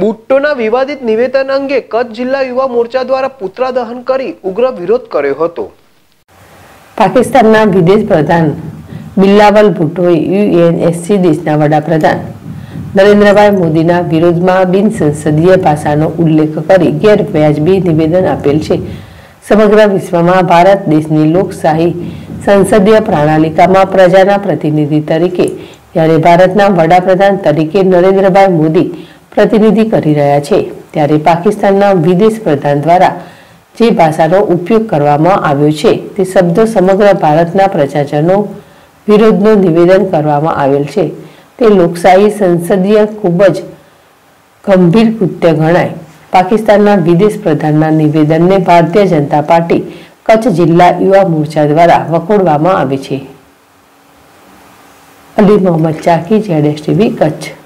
બુટ્ટોના વિવાદિત નિવેદન અંગે કચ્છ જિલ્લા યુવા મોરચા દ્વારા પુતળા દહન કરી ઉગ્ર વિરોધ કર્યો હતો. પાકિસ્તાનના વિદેશ પ્રધાન બિલ્લાવલ ભુટ્ટોએ યુએનએસસી દેશના વડાપ્રધાન નરેન્દ્રભાઈ મોદીના વિરોધમાં બિન સંસદીય ભાષાનો ઉલ્લેખ કરી ગેરવ્યાજબી નિવેદન આપેલ છે. સમગ્ર વિશ્વમાં ભારત દેશની લોકશાહી સંસદીય પ્રણાલિકામાં પ્રજાના પ્રતિનિધિ તરીકે, જ્યારે ભારતના વડાપ્રધાન તરીકે નરેન્દ્રભાઈ મોદી પ્રતિનિધિ કરી રહ્યા છે. ત્યારે પાકિસ્તાનના વિદેશ પ્રધાન દ્વારા જે ભાષાનો ઉપયોગ કરવામાં આવ્યો છે, તે શબ્દો સમગ્ર ભારતના પ્રજાજનો વિરોધનો નિવેદન કરવામાં આવેલ છે. તે લોકશાહી સંસદીય ખૂબ જ ગંભીર કૃત્ય ગણાય. પાકિસ્તાનના વિદેશ પ્રધાનના નિવેદનને ભારતીય જનતા પાર્ટી કચ્છ જિલ્લા યુવા મોરચા દ્વારા વખોડવામાં આવે છે. અલી મોહમ્મદ ચાકી જેડેશ ટીવી, કચ્છ.